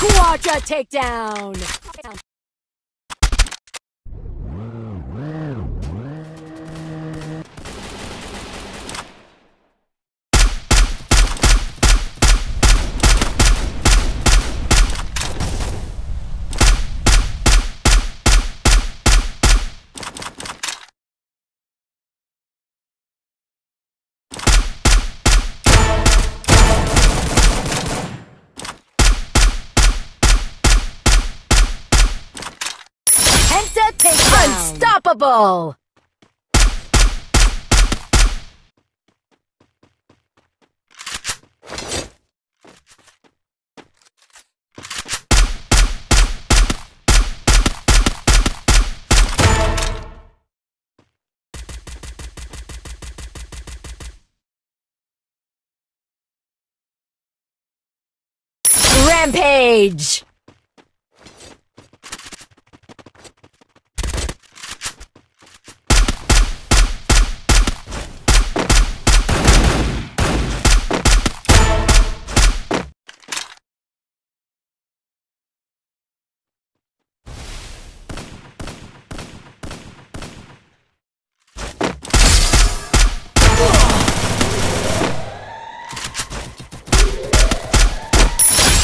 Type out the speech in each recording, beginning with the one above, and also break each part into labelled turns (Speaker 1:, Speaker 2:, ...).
Speaker 1: Quadra takedown! Unstoppable! Rampage!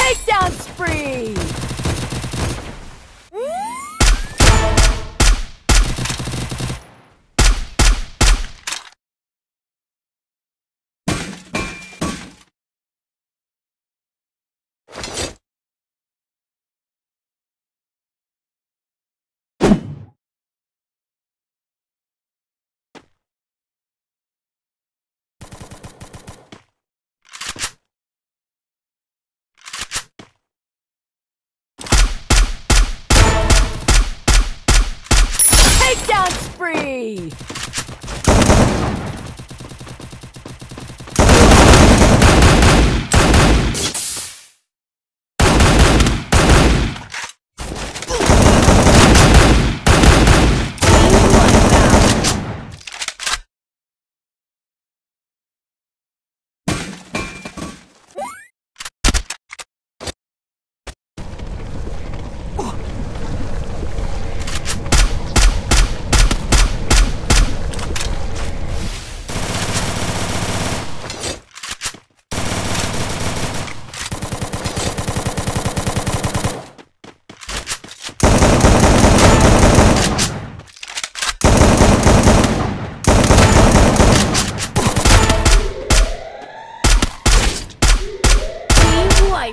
Speaker 1: Takedown spree! Takedown spree!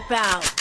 Speaker 1: Wipeout!